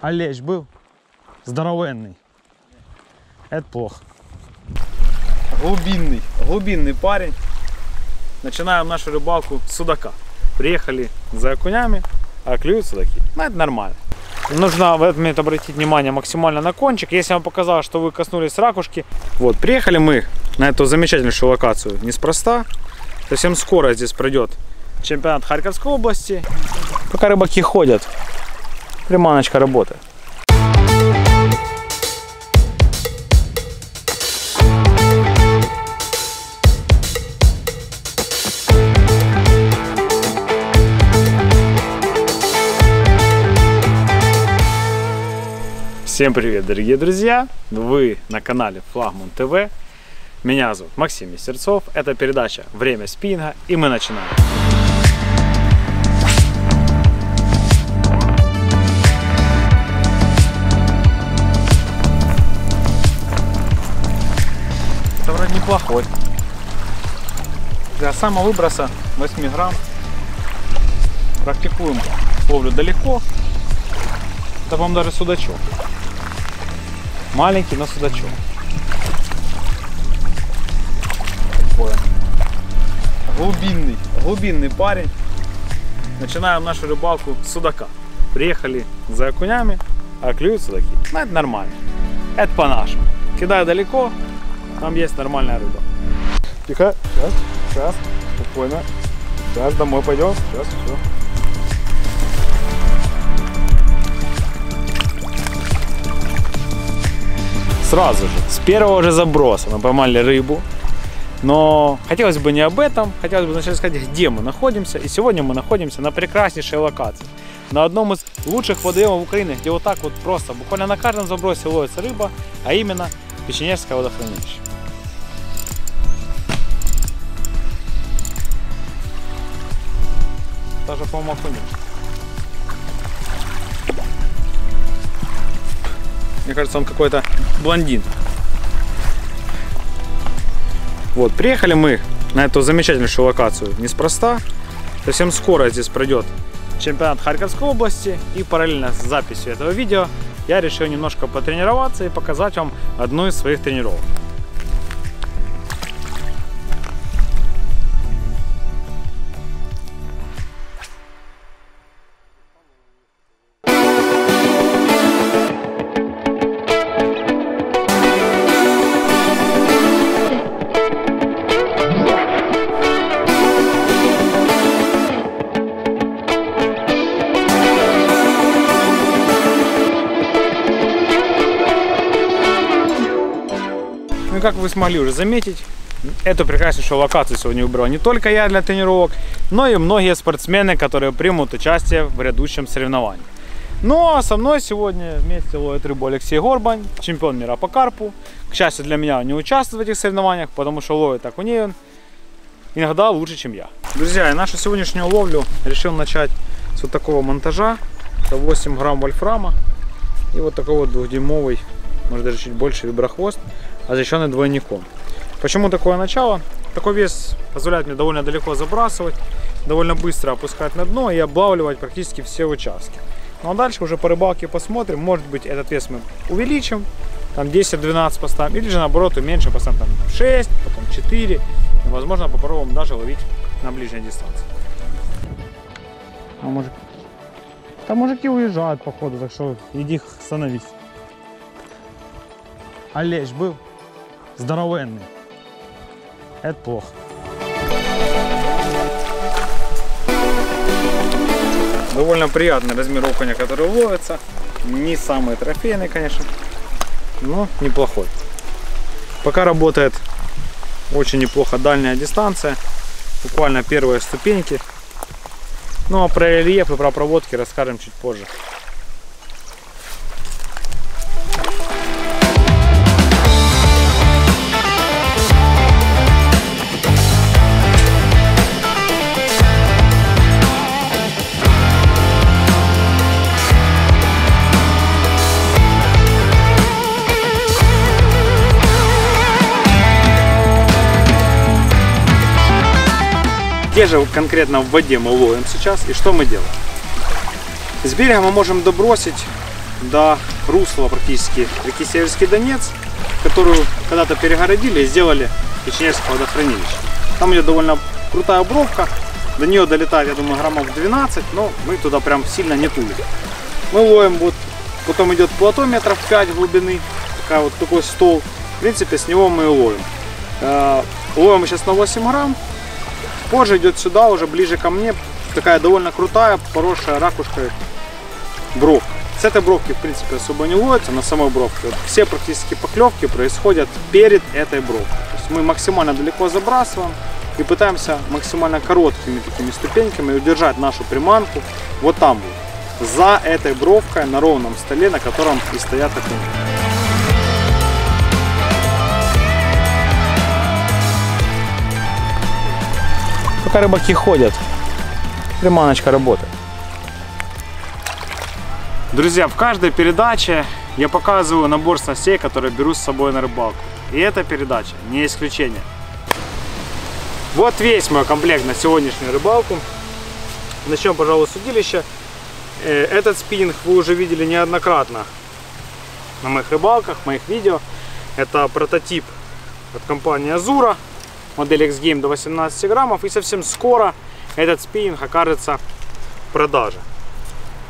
А был? Здоровенный. Это плохо. Глубинный, глубинный парень. Начинаем нашу рыбалку с судака. Приехали за окунями, а клюют судаки. Ну, это нормально. Нужно в этот момент обратить внимание максимально на кончик. Если вам показал, что вы коснулись ракушки. Вот, приехали мы на эту замечательную локацию неспроста. Совсем скоро здесь пройдет чемпионат Харьковской области. Пока рыбаки ходят, приманочка работает. Всем привет, дорогие друзья! Вы на канале Флагман ТВ. Меня зовут Максим Местерцов. Это передача «Время спинга» и мы начинаем. Неплохой. Для самовыброса 8 грамм. Практикуем ловлю далеко. Это, по-моему, даже судачок. Маленький, но судачок. Такое. Глубинный, глубинный парень. Начинаем нашу рыбалку с судака. Приехали за окунями, а клюют судаки. Ну, это нормально. Это по-нашему. Кидаю далеко, там есть нормальная рыба. Тихо, сейчас, сейчас, спокойно. Сейчас домой пойдем, сейчас, все. сразу же, с первого же заброса мы поймали рыбу. Но хотелось бы не об этом, хотелось бы вначале сказать, где мы находимся. И сегодня мы находимся на прекраснейшей локации. На одном из лучших водоемов Украины, где вот так вот просто, буквально на каждом забросе ловится рыба, а именно Печенежское водохранилище. Даже по-моему окунешь. Мне кажется, он какой-то блондин. Вот, приехали мы на эту замечательную локацию неспроста. Совсем скоро здесь пройдет чемпионат Харьковской области. И параллельно с записью этого видео я решил немножко потренироваться и показать вам одну из своих тренировок. Ну, как вы смогли уже заметить, эту прекраснейшую локацию сегодня выбрал не только я для тренировок, но и многие спортсмены, которые примут участие в грядущем соревновании. Ну а со мной сегодня вместе ловит рыбу Алексей Горбань, чемпион мира по карпу. К счастью для меня, он не участвует в этих соревнованиях, потому что ловит окуней он иногда лучше, чем я. Друзья, я нашу сегодняшнюю ловлю решил начать с вот такого монтажа. Это 8 грамм вольфрама и вот такой вот двухдюймовый, может даже чуть больше виброхвост, защищенный двойником. Почему такое начало? Такой вес позволяет мне довольно далеко забрасывать, довольно быстро опускать на дно и облавливать практически все участки. Ну а дальше уже по рыбалке посмотрим. Может быть этот вес мы увеличим, там 10-12 поставим, или же наоборот уменьшим, поставим там 6, потом 4. И, возможно попробуем даже ловить на ближней дистанции. А может... Там мужики уезжают походу, так что иди становись. А лещ был? Здоровенный. Это плохо. Довольно приятный размер окуня, который ловится. Не самый трофейный, конечно, но неплохой. Пока работает очень неплохо дальняя дистанция. Буквально первые ступеньки. Ну а про рельеф и про проводки расскажем чуть позже. Где же конкретно в воде мы ловим сейчас и что мы делаем? С берега мы можем добросить до русла практически реки Северский Донец, которую когда-то перегородили и сделали Печенежское водохранилище. Там идет довольно крутая бровка, до нее долетает, я думаю, граммов 12, но мы туда прям сильно не тулим. Мы ловим, вот, потом идет плато метров 5 глубины, такая вот такой стол. В принципе, с него мы и ловим. Э, ловим сейчас на 8 грамм. Позже идет сюда, уже ближе ко мне, такая довольно крутая, поросшая ракушкой бровка. С этой бровки, в принципе, особо не ловится, на самой бровке. Вот все практически поклевки происходят перед этой бровкой. То есть мы максимально далеко забрасываем и пытаемся максимально короткими такими ступеньками удержать нашу приманку вот там вот, за этой бровкой на ровном столе, на котором и стоят окунь. Пока рыбаки ходят, приманочка работает. Друзья, в каждой передаче я показываю набор снастей, которые беру с собой на рыбалку. И эта передача не исключение. Вот весь мой комплект на сегодняшнюю рыбалку. Начнем, пожалуй, с удилища. Э, этот спиннинг вы уже видели неоднократно на моих рыбалках, моих видео. Это прототип от компании Azura, модель X-Game до 18 граммов. И совсем скоро этот спиннинг окажется в продаже.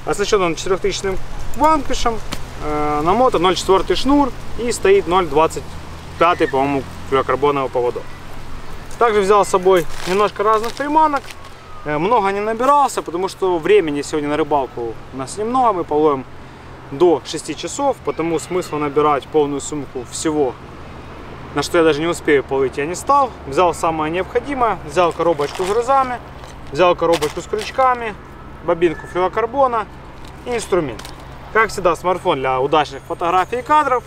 Оснащен он 4000 ванквишем, э, намотан 0,4 шнур и стоит 0,25, по-моему, флюокарбоновый поводок. Также взял с собой немножко разных приманок. Э, много не набирался, потому что времени сегодня на рыбалку у нас немного. Мы половим до 6 часов, потому смысла набирать полную сумку всего, на что я даже не успею полыть, я не стал. Взял самое необходимое, взял коробочку с грызами, взял коробочку с крючками, бобинку флюокарбона и инструмент. Как всегда, смартфон для удачных фотографий и кадров,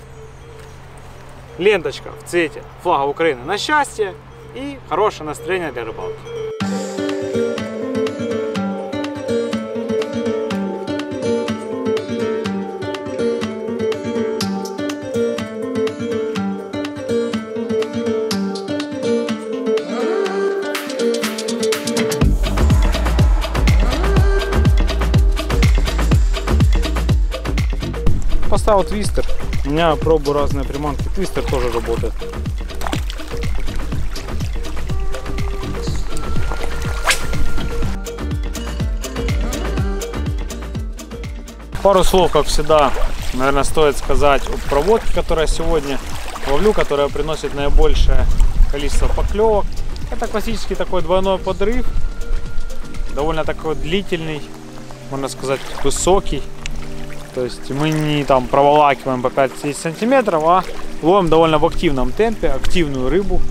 ленточка в цвете флага Украины на счастье и хорошее настроение для рыбалки. Поставил твистер. У меня пробую разные приманки. Твистер тоже работает. Пару слов, как всегда, наверное, стоит сказать о проводке, которая сегодня ловлю, которая приносит наибольшее количество поклевок. Это классический такой двойной подрыв, довольно такой длительный, можно сказать, высокий. То есть мы не там проволакиваем по 5-10 сантиметров, а ловим довольно в активном темпе, активную рыбу.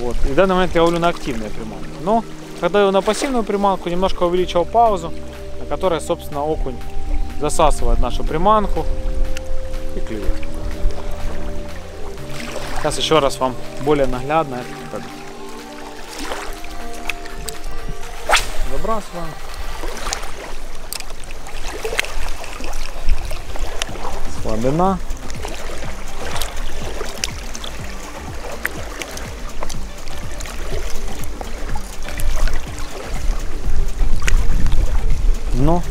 Вот. И в данный момент я ловлю на активные приманки. Но когда я на пассивную приманку, немножко увеличил паузу, на которой, собственно, окунь засасывает нашу приманку и клюет. Сейчас еще раз вам более наглядно это покажу. Забрасываем. Слабина. Дно.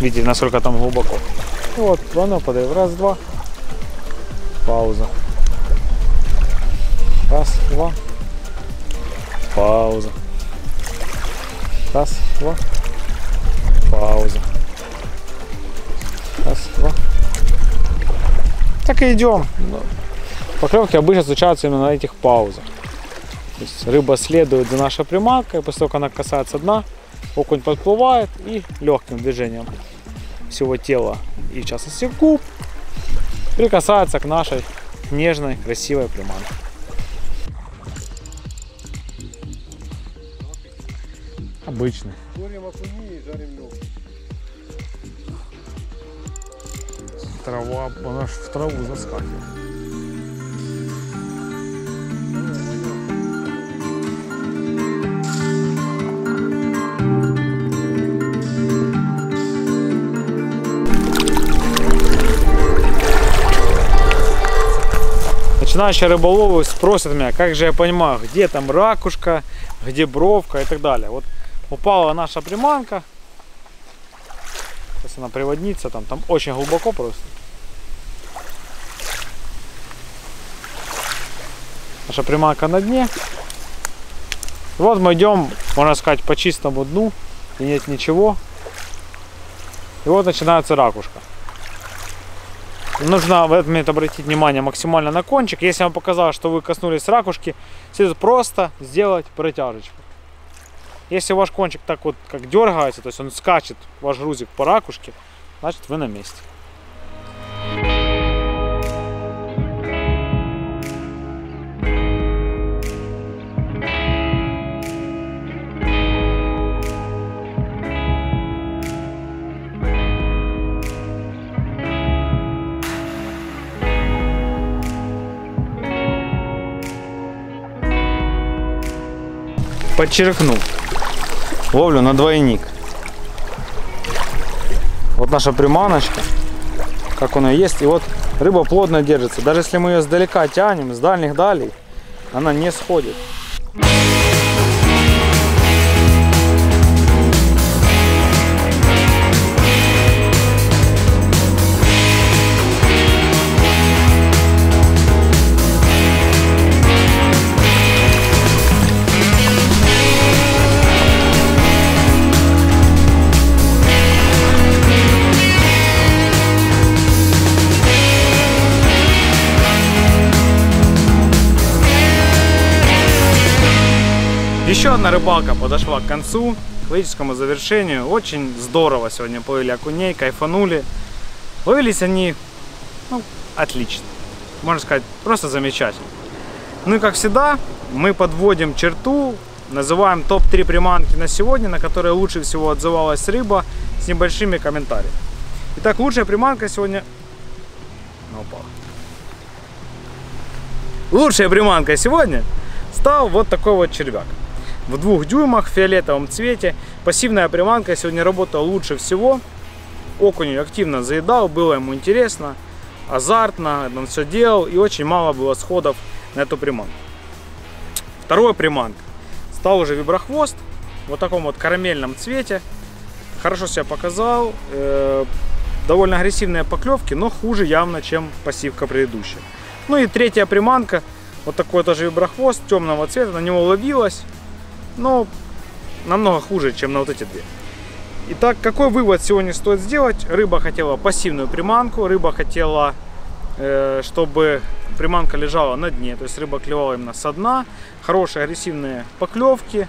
Видите, насколько там глубоко. Вот, оно подает. Раз, два. Пауза. Раз, два. Пауза. Раз, два. Пауза. Раз, два. Так и идем. Поклевки обычно случаются именно на этих паузах. То есть рыба следует за нашей приманкой, после того, как она касается дна, окунь подплывает и легким движением всего тела и в частности губ прикасается к нашей нежной, красивой приманке. Обычный. Трава, она ж в траву заскакивает. Начинающие рыболовы спросят меня, как же я понимаю, где там ракушка, где бровка и так далее. Вот упала наша приманка. Она приводнится, там, там очень глубоко просто. Наша приманка на дне. Вот мы идем, можно сказать, по чистому дну. И нет ничего. И вот начинается ракушка. Нужно в этот момент обратить внимание максимально на кончик. Если вам показалось, что вы коснулись ракушки, следует просто сделать протяжечку. Если ваш кончик так вот как дергается, то есть он скачет, ваш грузик по ракушке, значит вы на месте. Подчеркну. Ловлю на двойник. Вот наша приманочка. Как она есть. И вот рыба плотно держится. Даже если мы ее сдалека тянем, с дальних далей, она не сходит. Еще одна рыбалка подошла к концу, к логическому завершению. Очень здорово сегодня половили окуней, кайфанули. Ловились они, ну, отлично. Можно сказать, просто замечательно. Ну и как всегда, мы подводим черту, называем топ-3 приманки на сегодня, на которые лучше всего отзывалась рыба, с небольшими комментариями. Итак, лучшая приманка сегодня... Опа. Лучшая приманка сегодня стал вот такой вот червяк в двух дюймах в фиолетовом цвете. Пассивная приманка сегодня работала лучше всего. Окунь активно заедал, было ему интересно, азартно, он все делал и очень мало было сходов на эту приманку. Второй приманка стал уже виброхвост в вот таком вот карамельном цвете. Хорошо себя показал, э, довольно агрессивные поклевки, но хуже явно, чем пассивка предыдущая. Ну и третья приманка, вот такой тоже виброхвост темного цвета, на него ловилась но намного хуже, чем на вот эти две. Итак, какой вывод сегодня стоит сделать? Рыба хотела пассивную приманку, рыба хотела, э, чтобы приманка лежала на дне, то есть рыба клевала именно со дна, хорошие агрессивные поклевки,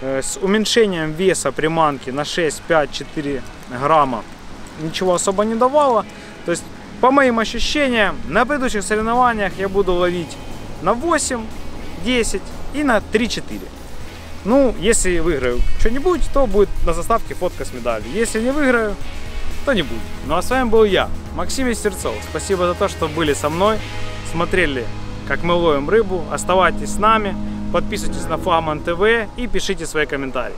э, с уменьшением веса приманки на 6, 5, 4 грамма ничего особо не давало. То есть, по моим ощущениям, на предыдущих соревнованиях я буду ловить на 8, 10 и на 3-4. Ну, если выиграю что-нибудь, то будет на заставке фотка с медалью. Если не выиграю, то не будет. Ну а с вами был я, Максим Истерцов. Спасибо за то, что были со мной, смотрели, как мы ловим рыбу. Оставайтесь с нами, подписывайтесь на Флагман ТВ и пишите свои комментарии.